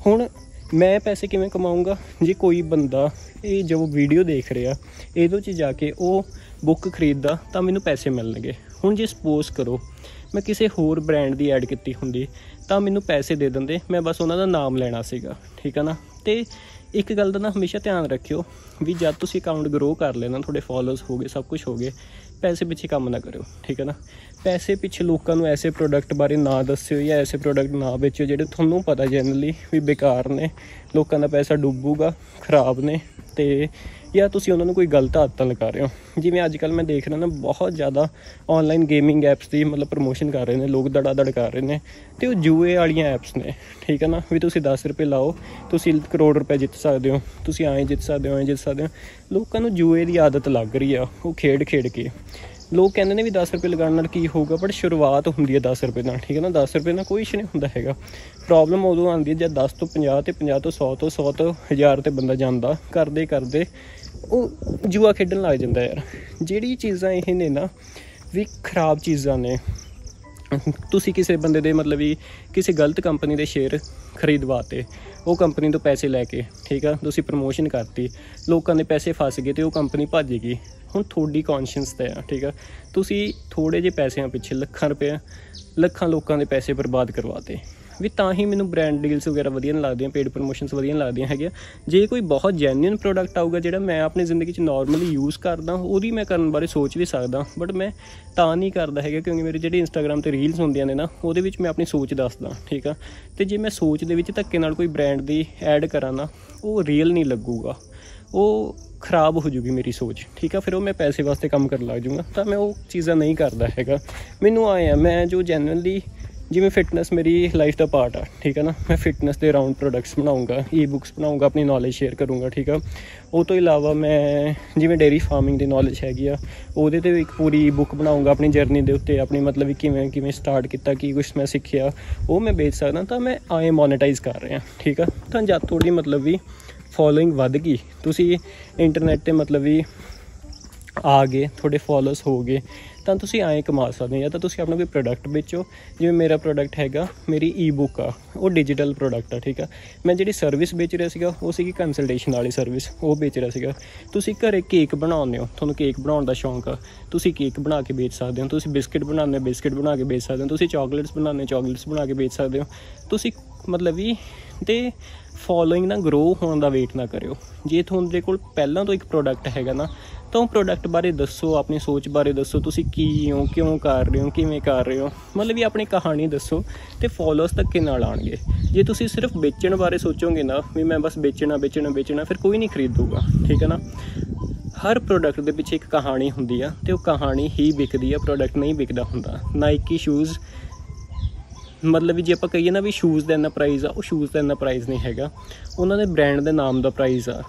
[SPEAKER 1] ਹੁਣ ਮੈਂ ਪੈਸੇ ਕਿਵੇਂ ਕਮਾਉਂਗਾ ਜੇ ਕੋਈ ਬੰਦਾ ਇਹ ਜੋ ਵੀਡੀਓ ਦੇਖ ਰਿਹਾ, ਇਹਦੇ 'ਚ ਜਾ ਕੇ ਉਹ ਬੁੱਕ ਖਰੀਦਦਾ, ਤਾਂ ਮੈਨੂੰ ਪੈਸੇ ਮਿਲਣਗੇ। ਹੁਣ ਜੇ ਸਪੋਜ਼ ਕਰੋ, ਮੈਂ ਕਿਸੇ ਹੋਰ ਬ੍ਰਾਂਡ ਦੀ ਐਡ ਕੀਤੀ ਹੁੰਦੀ, ਤਾਂ ਮੈਨੂੰ ਪੈਸੇ ਦੇ ਦਿੰਦੇ, ਮੈਂ ਬਸ ਉਹਨਾਂ ਦਾ ਨਾਮ ਲੈਣਾ ਸੀਗਾ, ਠੀਕ ਹੈ ਨਾ? ਤੇ ਇੱਕ ਗੱਲ ਦਾ ਨਾ ਹਮੇਸ਼ਾ ਧਿਆਨ ਰੱਖਿਓ ਵੀ ਜਦ ਤੁਸੀਂ ਅਕਾਊਂਟ ਗਰੋ ਕਰ ਲੈਣਾ, ਤੁਹਾਡੇ ਫਾਲੋਅਰਸ ਹੋ ਗਏ ਸਭ ਕੁਝ ਹੋ ਗਏ ਪੈਸੇ ਪਿੱਛੇ ਕੰਮ ਨਾ ਕਰਿਓ, ਠੀਕ ਹੈ ਨਾ? ਪੈਸੇ ਪਿੱਛੇ ਲੋਕਾਂ ਨੂੰ ਐਸੇ ਪ੍ਰੋਡਕਟ ਬਾਰੇ ਨਾ ਦੱਸਿਓ ਜਾਂ ਐਸੇ ਪ੍ਰੋਡਕਟ ਨਾ ਵੇਚਿਓ ਜਿਹੜੇ ਤੁਹਾਨੂੰ ਪਤਾ ਜਨਰਲੀ ਵੀ ਬੇਕਾਰ ਨੇ। ਲੋਕਾਂ ਦਾ ਪੈਸਾ ਡੁੱਬੂਗਾ, ਖਰਾਬ ਨੇ ਤੇ ਜਾਂ ਤੁਸੀਂ ਉਹਨਾਂ ਨੂੰ ਕੋਈ ਗਲਤ ਆਦਤਾਂ ਲਗਾ ਰਹੇ ਹੋ। ਜਿਵੇਂ ਅੱਜ ਕੱਲ ਮੈਂ ਦੇਖ ਰਿਹਾ ਨਾ, ਬਹੁਤ ਜ਼ਿਆਦਾ ਆਨਲਾਈਨ ਗੇਮਿੰਗ ਐਪਸ ਦੀ ਮਤਲਬ ਪ੍ਰੋਮੋਸ਼ਨ ਕਰ ਰਹੇ ਨੇ, ਲੋਕ ਦੜਾ ਦੜ ਕਰ ਰਹੇ ਨੇ ਤੇ ਉਹ ਜੂਏ ਵਾਲੀਆਂ ਐਪਸ ਨੇ, ਠੀਕ ਹੈ ਨਾ? ਵੀ ਤੁਸੀਂ 10 ਰੁਪਏ ਲਾਓ, ਤੁਸੀਂ ਕਰੋੜ ਰੁਪਏ ਜਿੱਤ ਸਕਦੇ ਹੋ, ਤੁਸੀਂ ਐਂ ਜਿੱਤ ਸਕਦੇ ਹੋ, ਐਂ ਜਿੱਤ ਸਕਦੇ ਹੋ। ਲੋਕਾਂ ਨੂੰ ਜੂਏ ਦੀ ਆਦਤ ਲੱਗ ਰਹੀ ਆ, ਉਹ ਖੇਡ ਖੇਡ ਕੇ। ਲੋਕ ਕਹਿੰਦੇ ਨੇ ਵੀ 10 ਰੁਪਏ ਲਗਾਉਣ ਨਾਲ ਕੀ ਹੋਊਗਾ ਬਟ ਸ਼ੁਰੂਆਤ ਹੁੰਦੀ ਹੈ 10 ਰੁਪਏ ਨਾਲ, ਠੀਕ ਹੈ ਨਾ? 10 ਰੁਪਏ ਨਾਲ ਕੋਈ ਇਸ਼ੂ ਨਹੀਂ ਹੁੰਦਾ ਹੈਗਾ। ਪ੍ਰੋਬਲਮ ਉਦੋਂ ਆਉਂਦੀ ਹੈ ਜਦ 10 ਤੋਂ 50 ਤੇ 50 ਤੋਂ 100 ਤੋਂ 100 ਤੋਂ 1000 ਤੇ ਬੰਦਾ ਜਾਂਦਾ, ਕਰਦੇ ਕਰਦੇ ਉਹ ਜੂਆ ਖੇਡਣ ਲੱਗ ਜਾਂਦਾ ਯਾਰ। ਜਿਹੜੀ ਚੀਜ਼ਾਂ ਇਹ ਨੇ ਨਾ, ਵੀ ਖਰਾਬ ਚੀਜ਼ਾਂ ਨੇ, ਤੁਸੀਂ ਕਿਸੇ ਬੰਦੇ ਦੇ ਮਤਲਬ ਵੀ ਕਿਸੇ ਗਲਤ ਕੰਪਨੀ ਦੇ ਸ਼ੇਅਰ ਖਰੀਦਵਾਤੇ ਉਹ ਕੰਪਨੀ ਤੋਂ ਪੈਸੇ ਲੈ ਕੇ, ਠੀਕ ਆ, ਤੁਸੀਂ ਪ੍ਰਮੋਸ਼ਨ ਕਰਤੀ, ਲੋਕਾਂ ਦੇ ਪੈਸੇ ਫਸ ਗਏ ਤੇ ਉਹ ਕੰਪਨੀ ਭੱਜ ਗਈ। ਹੁਣ ਤੁਹਾਡੀ ਕੌਨਸ਼ੀਅੰਸ ਤੇ ਆ, ਠੀਕ ਆ। ਤੁਸੀਂ ਥੋੜੇ ਜਿਹੇ ਪੈਸਿਆਂ ਪਿੱਛੇ ਲੱਖਾਂ ਰੁਪਏ, ਲੱਖਾਂ ਲੋਕਾਂ ਦੇ ਪੈਸੇ ਬਰਬਾਦ ਕਰਵਾਤੇ। ਵੀ ਤਾਂ ਹੀ ਮੈਨੂੰ ਬ੍ਰਾਂਡ ਡੀਲਸ ਵਗੈਰਾ ਵਧੀਆ ਨਹੀਂ ਲੱਗਦੀਆਂ ਪੇਡ ਪ੍ਰੋਮੋਸ਼ਨਸ ਵਧੀਆ ਨਹੀਂ ਲੱਗਦੀਆਂ ਹੈਗੀਆਂ। ਜੇ ਕੋਈ ਬਹੁਤ ਜੈਨੂਇਨ ਪ੍ਰੋਡਕਟ ਆਊਗਾ ਜਿਹੜਾ ਮੈਂ ਆਪਣੀ ਜ਼ਿੰਦਗੀ 'ਚ ਨਾਰਮਲੀ ਯੂਜ਼ ਕਰਦਾ, ਉਹਦੀ ਮੈਂ ਕਰਨ ਬਾਰੇ ਸੋਚ ਵੀ ਸਕਦਾ ਬਟ ਮੈਂ ਤਾਂ ਨਹੀਂ ਕਰਦਾ ਹੈਗਾ ਕਿਉਂਕਿ ਮੇਰੇ ਜਿਹੜੇ ਇੰਸਟਾਗ੍ਰam ਤੇ ਰੀਲਸ ਹੁੰਦੀਆਂ ਨੇ ਨਾ, ਉਹਦੇ ਵਿੱਚ ਮੈਂ ਆਪਣੀ ਸੋਚ ਦੱਸਦਾ, ਠੀਕ ਆ? ਤੇ ਜੇ ਮੈਂ ਸੋਚ ਦੇ ਵਿੱਚ ਧੱਕੇ ਨਾਲ ਕੋਈ ਬ੍ਰਾਂਡ ਦੀ ਐਡ ਕਰਾਂ ਨਾ, ਉਹ ਰੀਅਲ ਨਹੀਂ ਲੱਗੂਗਾ। ਉਹ ਖਰਾਬ ਹੋ ਜੂਗੀ ਮੇਰੀ ਸੋਚ, ਠੀਕ ਆ? ਫਿਰ ਉਹ ਮੈਂ ਪੈਸੇ ਵਾਸਤੇ ਕੰਮ ਕਰਨ ਲੱਗ ਜਾਊਂਗਾ, ਤਾਂ ਮੈਂ ਉਹ ਚੀਜ਼ਾਂ ਨਹੀਂ ਕਰਦਾ ਹੈਗਾ। ਮੈਨੂੰ ਆਏ ਆ, ਮੈਂ ਜੋ ਜੈਨੂਇਨਲੀ ਜਿਵੇਂ ਫਿਟਨੈਸ ਮੇਰੀ ਲਾਈਫ ਦਾ ਪਾਰਟ ਆ, ਠੀਕ ਹੈ ਨਾ? ਮੈਂ ਫਿਟਨੈਸ ਦੇ ਅਰਾਊਂਡ ਪ੍ਰੋਡਕਟਸ ਬਣਾਉਂਗਾ ਈ ਬੁੱਕਸ ਬਣਾਉਂਗਾ, ਆਪਣੀ ਨੌਲੇਜ ਸ਼ੇਅਰ ਕਰੂੰਗਾ, ਠੀਕ ਆ? ਉਹ ਤੋਂ ਇਲਾਵਾ ਮੈਂ ਜਿਵੇਂ ਡੇਰੀ ਫਾਰਮਿੰਗ ਦੀ ਨੌਲੇਜ ਹੈਗੀ ਆ, ਉਹਦੇ ਤੇ ਇੱਕ ਪੂਰੀ ਬੁੱਕ ਬਣਾਉਂਗਾ, ਆਪਣੀ ਜਰਨੀ ਦੇ ਉੱਤੇ, ਆਪਣੀ ਮਤਲਬ ਵੀ ਕਿਵੇਂ ਕਿਵੇਂ ਸਟਾਰਟ ਕੀਤਾ, ਕੀ ਕੁਝ ਮੈਂ ਸਿੱਖਿਆ, ਉਹ ਮੈਂ ਵੇਚ ਸਕਦਾ ਤਾਂ ਮੈਂ ਆਏ ਮੋਨੇਟਾਈਜ਼ ਕਰ ਰਿਹਾ, ਠੀਕ ਆ? ਤਾਂ ਜਦ ਥੋੜੀ ਮਤਲਬ ਵੀ ਫੋਲੋਇੰਗ ਵੱਧ ਗਈ, ਤੁਸੀਂ ਇੰਟਰਨੈਟ ਤੇ ਮਤਲਬ ਵੀ ਆ ਗਏ, ਤੁਹਾਡੇ ਫੋਲੋਅਰਸ ਹੋ ਗਏ ਤਾਂ ਤੁਸੀਂ ਐਂ ਕਮਾ ਸਕਦੇ ਹੋ ਜਾਂ ਤਾਂ ਤੁਸੀਂ ਆਪਣਾ ਕੋਈ ਪ੍ਰੋਡਕਟ ਵੇਚੋ। ਜਿਵੇਂ ਮੇਰਾ ਪ੍ਰੋਡਕਟ ਹੈਗਾ, ਮੇਰੀ ਈ-ਬੁੱਕ ਆ, ਉਹ ਡਿਜੀਟਲ ਪ੍ਰੋਡਕਟ ਆ, ਠੀਕ ਆ। ਮੈਂ ਜਿਹੜੀ ਸਰਵਿਸ ਵੇਚ ਰਿਹਾ ਸੀਗਾ, ਉਹ ਸੀਗੀ ਕੰਸਲਟੇਸ਼ਨ ਵਾਲੀ ਸਰਵਿਸ ਉਹ ਵੇਚ ਰਿਹਾ ਸੀਗਾ। ਤੁਸੀਂ ਘਰੇ ਕੇਕ ਬਣਾਉਂਦੇ ਹੋ, ਤੁਹਾਨੂੰ ਕੇਕ ਬਣਾਉਣ ਦਾ ਸ਼ੌਂਕ ਆ। ਤੁਸੀਂ ਕੇਕ ਬਣਾ ਕੇ ਵੇਚ ਸਕਦੇ ਹੋ, ਤੁਸੀਂ ਬਿਸਕਟ ਬਣਾਉਂਦੇ ਹੋ, ਬਿਸਕਟ ਬਣਾ ਕੇ ਵੇਚ ਸਕਦੇ ਹੋ, ਤੁਸੀਂ ਚਾਕਲੇਟਸ ਬਣਾਉਂਦੇ ਹੋ ਚਾਕਲੇਟਸ ਬਣਾ ਕੇ ਵੇਚ ਸਕਦੇ ਹੋ। ਤੁਸੀਂ ਮਤਲਬ ਵੀ ਤੇ ਫੋਲੋਇੰਗ ਨਾ ਗਰੋ ਹੋਣ ਦਾ ਵੇਟ ਨਾ ਕਰਿਓ। ਜੇ ਤੁਹਾਡੇ ਕੋਲ ਪਹਿਲਾਂ ਤੋਂ ਇੱਕ ਪ੍ਰੋਡਕਟ ਹੈਗਾ ਨਾ ਤਾਂ ਉਹ ਪ੍ਰੋਡਕਟ ਬਾਰੇ ਦੱਸੋ, ਆਪਣੀ ਸੋਚ ਬਾਰੇ ਦੱਸੋ, ਤੁਸੀਂ ਕੀ ਹੋ, ਕਿਉਂ ਕਰ ਰਹੇ ਹੋ, ਕਿਵੇਂ ਕਰ ਰਹੇ ਹੋ? ਮਤਲਬ ਵੀ ਆਪਣੀ ਕਹਾਣੀ ਦੱਸੋ ਤੇ ਫੋਲੋਅਰਸ ਧੱਕੇ ਨਾਲ ਆਣਗੇ ਜੇ ਤੁਸੀਂ ਸਿਰਫ ਵੇਚਣ ਬਾਰੇ ਸੋਚੋਗੇ ਨਾ ਵੀ ਮੈਂ ਬਸ ਵੇਚਣਾ ਵੇਚਣਾ ਵੇਚਣਾ, ਫਿਰ ਕੋਈ ਨਹੀਂ ਖਰੀਦੂਗਾ, ਠੀਕ ਹੈ ਨਾ? ਹਰ ਪ੍ਰੋਡਕਟ ਦੇ ਪਿੱਛੇ ਇੱਕ ਕਹਾਣੀ ਹੁੰਦੀ ਆ ਤੇ ਉਹ ਕਹਾਣੀ ਹੀ ਵਿਕਦੀ ਆ ਪ੍ਰੋਡਕਟ ਨਹੀਂ ਵਿਕਦਾ ਹੁੰਦਾ। ਨਾਈਕੀ ਸ਼ੂਜ਼ ਮਤਲਬ ਵੀ ਜੇ ਆਪਾਂ ਕਹੀਏ ਨਾ ਵੀ ਸ਼ੂਜ਼ ਦਾ ਇੰਨਾ ਪ੍ਰਾਈਸ ਆ, ਉਹ ਸ਼ੂਜ਼ ਦਾ ਇੰਨਾ ਪ੍ਰਾਈਸ ਨਹੀਂ ਹੈਗਾ। ਉਹਨਾਂ ਦੇ ਬ੍ਰਾਂਡ ਦੇ ਨਾਮ ਦਾ ਪ੍ਰਾਈਸ ਆ।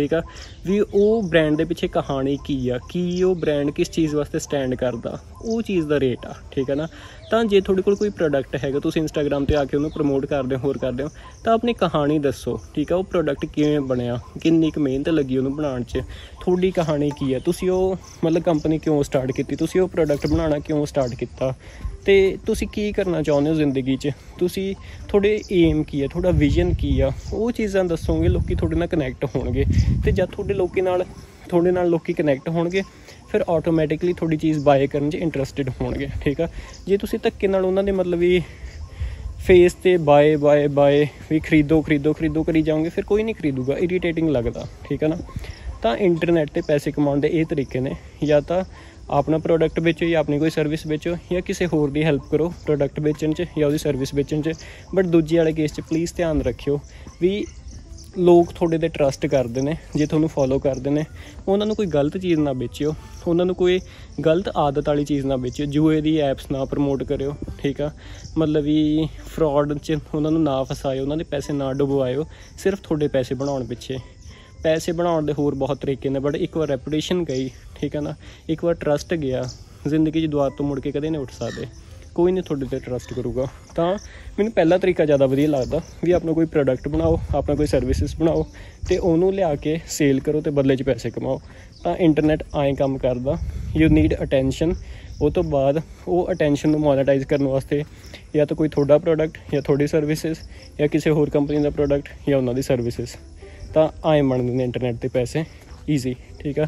[SPEAKER 1] ਠੀਕ ਆ? ਵੀ ਉਹ ਬ੍ਰਾਂਡ ਦੇ ਪਿੱਛੇ ਕਹਾਣੀ ਕੀ ਆ? ਕੀ ਉਹ ਬ੍ਰਾਂਡ ਕਿਸ ਚੀਜ਼ ਵਾਸਤੇ ਸਟੈਂਡ ਕਰਦਾ? ਉਹ ਚੀਜ਼ ਦਾ ਰੇਟ ਆ, ਠੀਕ ਆ ਨਾ? ਤਾਂ ਜੇ ਤੁਹਾਡੇ ਕੋਲ ਕੋਈ ਪ੍ਰੋਡਕਟ ਹੈਗਾ, ਤੁਸੀਂ ਇੰਸਟਾਗ੍ਰam ਤੇ ਆ ਕੇ ਉਹਨੂੰ ਪ੍ਰਮੋਟ ਕਰਦੇ ਹੋ, ਹੋਰ ਕਰਦੇ ਹੋ, ਤਾਂ ਆਪਣੀ ਕਹਾਣੀ ਦੱਸੋ, ਠੀਕ ਆ? ਉਹ ਪ੍ਰੋਡਕਟ ਕਿਵੇਂ ਬਣਿਆ? ਕਿੰਨੀ ਕੁ ਮਿਹਨਤ ਲੱਗੀ ਉਹਨੂੰ ਬਣਾਉਣ 'ਚ? ਤੁਹਾਡੀ ਕਹਾਣੀ ਕੀ ਹੈ ਤੁਸੀਂ ਉਹ, ਮਤਲਬ ਕੰਪਨੀ ਕਿਉਂ ਸਟਾਰਟ ਕੀਤੀ? ਤੁਸੀਂ ਉਹ ਪ੍ਰੋਡਕਟ ਬਣਾਉਣਾ ਕਿਉਂ ਸਟਾਰਟ ਕੀਤਾ? ਤੇ ਤੁਸੀਂ ਕੀ ਕਰਨਾ ਚਾਹੁੰਦੇ ਹੋ ਜ਼ਿੰਦਗੀ 'ਚ? ਤੁਸੀਂ, ਤੁਹਾਡੇ ਏਮ ਕੀ ਹੈ ਤੁਹਾਡਾ ਵਿਜ਼ਨ ਕੀ ਆ? ਉਹ ਚੀਜ਼ਾਂ ਦੱਸੋਗੇ, ਲੋਕੀ ਤੁਹਾਡੇ ਨਾਲ ਕਨੈਕਟ ਹੋਣਗੇ। ਤੇ ਜਦ ਤੁਹਾਡੇ ਲੋਕੀ ਨਾਲ, ਤੁਹਾਡੇ ਨਾਲ ਲੋਕੀ ਕਨੈਕਟ ਹੋਣਗੇ, ਫਿਰ ਆਟੋਮੈਟਿਕਲੀ ਤੁਹਾਡੀ ਚੀਜ਼ ਬਾਏ ਕਰਨ 'ਚ ਇੰਟਰਸਟਿਡ ਹੋਣਗੇ, ਠੀਕ ਆ? ਜੇ ਤੁਸੀਂ ਧੱਕੇ ਨਾਲ ਉਹਨਾਂ ਦੇ ਮਤਲਬ ਵੀ ਫੇਸ ਤੇ ਬਾਏ ਬਾਏ ਬਾਏ ਵੀ ਖਰੀਦੋ ਖਰੀਦੋ ਖਰੀਦੋ ਕਰੀ ਜਾਓਗੇ, ਫਿਰ ਕੋਈ ਨਹੀਂ ਖਰੀਦੂਗਾ ਇਰੀਟੇਟਿੰਗ ਲੱਗਦਾ, ਠੀਕ ਹੈ ਨਾ? ਤਾਂ ਇੰਟਰਨੈਟ ਤੇ ਪੈਸੇ ਕਮਾਉਣ ਦੇ ਇਹ ਤਰੀਕੇ ਨੇ, ਜਾਂ ਤਾਂ ਆਪਣਾ ਪ੍ਰੋਡਕਟ ਵੇਚੋ ਜਾਂ ਆਪਣੀ ਕੋਈ ਸਰਵਿਸ ਵੇਚੋ, ਜਾਂ ਕਿਸੇ ਹੋਰ ਦੀ ਹੈਲਪ ਕਰੋ ਪ੍ਰੋਡਕਟ ਵੇਚਣ 'ਚ ਜਾਂ ਉਹਦੀ ਸਰਵਿਸ ਵੇਚਣ 'ਚ ਬਟ ਦੂਜੇ ਵਾਲੇ ਕੇਸ 'ਚ ਪਲੀਜ਼ ਧਿਆਨ ਰੱਖਿਓ ਵੀ ਲੋਕ ਤੁਹਾਡੇ ਤੇ ਟਰਸਟ ਕਰਦੇ ਨੇ, ਜੇ ਤੁਹਾਨੂੰ ਫੋਲੋ ਕਰਦੇ ਨੇ, ਉਹਨਾਂ ਨੂੰ ਕੋਈ ਗਲਤ ਚੀਜ਼ ਨਾ ਵੇਚਿਓ, ਉਹਨਾਂ ਨੂੰ ਕੋਈ ਗਲਤ ਆਦਤ ਵਾਲੀ ਚੀਜ਼ ਨਾ ਵੇਚਿਓ, ਜੂਏ ਦੀ ਐਪਸ ਨਾ ਪ੍ਰਮੋਟ ਕਰਿਓ, ਠੀਕ ਆ? ਮਤਲਬ ਵੀ ਫਰਾਡ 'ਚ ਉਹਨਾਂ ਨੂੰ ਨਾ ਫਸਾਇਓ, ਉਹਨਾਂ ਦੇ ਪੈਸੇ ਨਾ ਡੁਬਵਾਇਓ, ਸਿਰਫ ਤੁਹਾਡੇ ਪੈਸੇ ਬਣਾਉਣ ਪਿੱਛੇ। ਪੈਸੇ ਬਣਾਉਣ ਦੇ ਹੋਰ ਬਹੁਤ ਤਰੀਕੇ ਨੇ ਬਟ ਇੱਕ ਵਾਰ ਰੈਪੂਟੇਸ਼ਨ ਗਈ, ਠੀਕ ਹੈ ਨਾ? ਇੱਕ ਵਾਰ ਟਰਸਟ ਗਿਆ, ਜ਼ਿੰਦਗੀ 'ਚ ਦੁਆਰ ਤੋਂ ਮੁੜ ਕੇ ਕਦੇ ਨਹੀਂ ਉੱਠ ਸਕਦੇ। ਕੋਈ ਨਹੀਂ ਤੁਹਾਡੇ ਤੇ ਟਰਸਟ ਕਰੂਗਾ। ਤਾਂ ਮੈਨੂੰ ਪਹਿਲਾ ਤਰੀਕਾ ਜ਼ਿਆਦਾ ਵਧੀਆ ਲੱਗਦਾ ਵੀ ਆਪਣਾ ਕੋਈ ਪ੍ਰੋਡਕਟ ਬਣਾਓ, ਆਪਣਾ ਕੋਈ ਸਰਵਿਸਿਜ਼ ਬਣਾਓ ਤੇ ਉਹਨੂੰ ਲਿਆ ਕੇ ਸੇਲ ਕਰੋ ਤੇ ਬਦਲੇ 'ਚ ਪੈਸੇ ਕਮਾਓ। ਤਾਂ ਇੰਟਰਨੈਟ ਐਂ ਕੰਮ ਕਰਦਾ ਯੂ ਨੀਡ ਅਟੈਂਸ਼ਨ ਉਹ ਤੋਂ ਬਾਅਦ ਉਹ ਅਟੈਂਸ਼ਨ ਨੂੰ ਮੋਨੇਟਾਈਜ਼ ਕਰਨ ਵਾਸਤੇ ਜਾਂ ਤਾਂ ਕੋਈ ਤੁਹਾਡਾ ਪ੍ਰੋਡਕਟ ਜਾਂ ਤੁਹਾਡੀ ਸਰਵਿਸਿਜ਼ ਜਾਂ ਕਿਸੇ ਹੋਰ ਕੰਪਨੀ ਦਾ ਪ੍ਰੋਡਕਟ ਜਾਂ ਉਹਨਾਂ ਦੀ ਸਰਵਿਸਿਜ਼ ਤਾਂ ਐਂ ਬਣਦੇ ਨੇ ਇੰਟਰਨੈਟ ਤੇ ਪੈਸੇ ਈਜ਼ੀ ਠੀਕ ਆ?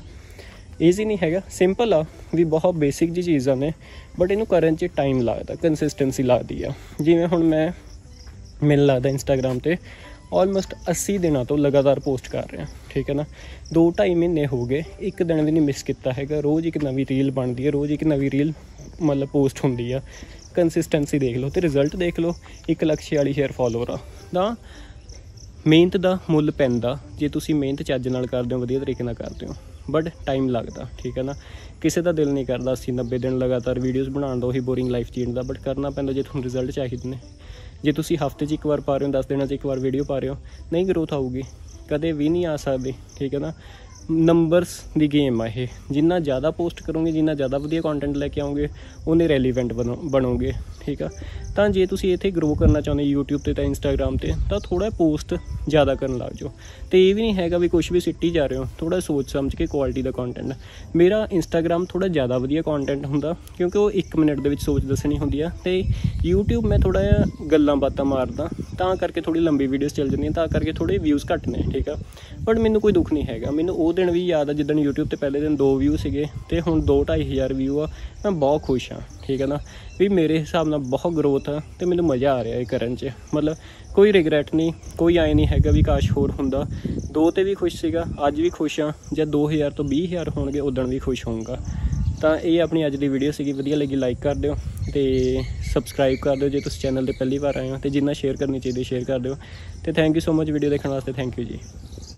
[SPEAKER 1] ਈਜ਼ੀ ਨਹੀਂ ਹੈਗਾ। ਸਿੰਪਲ ਆ, ਵੀ ਬਹੁਤ ਬੇਸਿਕ ਜੀ ਚੀਜ਼ਾਂ ਨੇ ਬਟ ਇਹਨੂੰ ਕਰਨ 'ਚ ਟਾਈਮ ਲੱਗਦਾ ਕੰਸਿਸਟੈਂਸੀ ਲੱਗਦੀ ਆ। ਜਿਵੇਂ ਹੁਣ ਮੈਂ, ਮੈਨੂੰ ਲੱਗਦਾ ਇੰਸਟਾਗ੍ਰam ਤੇ ਆਲਮੋਸਟ 80 ਦਿਨਾਂ ਤੋਂ ਲਗਾਤਾਰ ਪੋਸਟ ਕਰ ਰਿਹਾ, ਠੀਕ ਹੈ ਨਾ? 2.5 ਮਹੀਨੇ ਹੋ ਗਏ, ਇੱਕ ਦਿਨ ਵੀ ਨਹੀਂ ਮਿਸ ਕੀਤਾ ਹੈਗਾ। ਰੋਜ਼ ਇੱਕ ਨਵੀਂ ਰੀਲ ਬਣਦੀ ਹੈ ਰੋਜ਼ ਇੱਕ ਨਵੀਂ ਰੀਲ ਮਤਲਬ ਪੋਸਟ ਹੁੰਦੀ ਆ। ਕੰਸਿਸਟੈਂਸੀ ਦੇਖ ਲਓ ਤੇ ਰਿਜ਼ਲਟ ਦੇਖ ਲਓ 1 ਲੱਖ 46000 ਫਾਲੋਅਰ ਆ। ਤਾਂ ਮਿਹਨਤ ਦਾ ਮੁੱਲ ਪੈਂਦਾ, ਜੇ ਤੁਸੀਂ ਮਿਹਨਤ ਚੱਜ ਨਾਲ ਕਰਦੇ ਹੋ, ਵਧੀਆ ਤਰੀਕੇ ਨਾਲ ਕਰਦੇ ਹੋ। ਬਟ ਟਾਈਮ ਲੱਗਦਾ, ਠੀਕ ਹੈ ਨਾ? ਕਿਸੇ ਦਾ ਦਿਲ ਨਹੀਂ ਕਰਦਾ 80 90 ਦਿਨ ਲਗਾਤਾਰ ਵੀਡੀਓਜ਼ ਬਣਾਉਣ ਦਾ, ਉਹੀ ਬੋਰਿੰਗ ਲਾਈਫ ਜੀਣ ਦਾ ਬਟ ਕਰਨਾ ਪੈਂਦਾ ਜੇ ਤੁਹਾਨੂੰ ਰਿਜ਼ਲਟ ਚਾਹੀਦੇ ਨੇ। ਜੇ ਤੁਸੀਂ ਹਫ਼ਤੇ 'ਚ ਇੱਕ ਵਾਰ ਪਾ ਰਹੇ ਹੋ 10 ਦਿਨਾਂ 'ਚ ਇੱਕ ਵਾਰ ਵੀਡੀਓ ਪਾ ਰਹੇ ਹੋ, ਨਹੀਂ ਗਰੋਥ ਆਊਗੀ। ਕਦੇ ਵੀ ਨਹੀਂ ਆ ਸਕਦੀ, ਠੀਕ ਹੈ ਨਾ? ਨੰਬਰਸ ਦੀ ਗੇਮ ਆ ਇਹ। ਜਿੰਨਾ ਜ਼ਿਆਦਾ ਪੋਸਟ ਕਰੋਗੇ, ਜਿੰਨਾ ਜ਼ਿਆਦਾ ਵਧੀਆ ਕੰਟੈਂਟ ਲੈ ਕੇ ਆਓਗੇ, ਉਹਨੇ ਰੈਲੀਵੈਂਟ ਬਣੋਗੇ, ਠੀਕ ਆ? ਤਾਂ ਜੇ ਤੁਸੀਂ ਇੱਥੇ ਗਰੋ ਕਰਨਾ ਚਾਹੁੰਦੇ YouTube ਤੇ ਤਾਂ Instagram ਤੇ, ਤਾਂ ਥੋੜਾ ਪੋਸਟ ਜ਼ਿਆਦਾ ਕਰਨ ਲੱਗ ਜਾਓ। ਤੇ ਇਹ ਵੀ ਨਹੀਂ ਹੈਗਾ ਵੀ ਕੁਝ ਵੀ ਸਿੱਟੀ ਜਾ ਰਹੇ ਹੋ ਥੋੜਾ ਸੋਚ ਸਮਝ ਕੇ ਕੁਆਲਿਟੀ ਦਾ ਕੰਟੈਂਟ ਮੇਰਾ Instagram ਥੋੜਾ ਜ਼ਿਆਦਾ ਵਧੀਆ ਕੰਟੈਂਟ ਹੁੰਦਾ, ਕਿਉਂਕਿ ਉਹ 1 ਮਿੰਟ ਦੇ ਵਿੱਚ ਸੋਚ ਦੱਸਣੀ ਹੁੰਦੀ ਆ। ਤੇ YouTube ਮੈਂ ਥੋੜਾ ਜਿਹਾ ਗੱਲਾਂ ਬਾਤਾਂ ਮਾਰਦਾ, ਤਾਂ ਕਰਕੇ ਥੋੜੀ ਲੰਬੀ ਵੀਡੀਓਜ਼ ਚੱਲ ਜਾਂਦੀਆਂ, ਤਾਂ ਕਰਕੇ ਥੋੜੇ ਵਿਊਜ਼ ਘੱਟ ਨੇ, ਠੀਕ ਆ? ਬਟ ਮੈਨੂੰ ਕੋਈ ਦੁੱਖ ਨਹੀਂ ਹੈਗਾ, ਮੈਨੂੰ ਉਹਦੇ ਦਿਨ ਵੀ ਯਾਦ ਆ, ਜਿੱਦਣ YouTube ਤੇ ਪਹਿਲੇ ਦਿਨ 2 ਵਿਊ ਸੀਗੇ ਤੇ ਹੁਣ 2 ਹਜ਼ਾਰ ਵਿਊ ਆ, ਮੈਂ ਬਹੁਤ ਖੁਸ਼ ਹਾਂ ਠੀਕ ਹੈ ਨਾ? ਵੀ ਮੇਰੇ ਹਿਸਾਬ ਨਾਲ ਬਹੁਤ ਗਰੋਥ ਆ ਤੇ ਮੈਨੂੰ ਮਜ਼ਾ ਆ ਰਿਹਾ ਇਹ ਕਰਨ 'ਚ। ਮਤਲਬ ਕੋਈ ਰਿਗਰੈਟ ਨਹੀਂ, ਕੋਈ ਆਏ ਨਹੀਂ ਹੈਗਾ ਵੀ ਕਾਸ਼ ਹੋਰ ਹੁੰਦਾ। ਦੋ ਤੇ ਵੀ ਖੁਸ਼ ਸੀਗਾ, ਅੱਜ ਵੀ ਖੁਸ਼ ਆ, ਜਾਂ 2000 ਤੋਂ 20000 ਹੋਣਗੇ ਉਦੋਂ ਵੀ ਖੁਸ਼ ਹੋਊਂਗਾ। ਤਾਂ ਇਹ ਆਪਣੀ ਅੱਜ ਦੀ ਵੀਡੀਓ ਸੀਗੀ, ਵਧੀਆ ਲੱਗੀ ਲਾਈਕ ਕਰ ਦਿਓ ਤੇ ਸਬਸਕ੍ਰਾਈਬ ਕਰ ਦਿਓ ਜੇ ਤੁਸੀਂ ਚੈਨਲ ਤੇ ਪਹਿਲੀ ਵਾਰ ਆਏ ਹੋ ਤੇ ਜਿੰਨਾ ਸ਼ੇਅਰ ਕਰਨੀ ਚਾਹੀਦੀ ਸ਼ੇਅਰ ਕਰ ਦਿਓ। ਤੇ thank you so much video ਦੇਖਣ ਵਾਸਤੇ ਥੈਂਕ ਯੂ ਜੀ।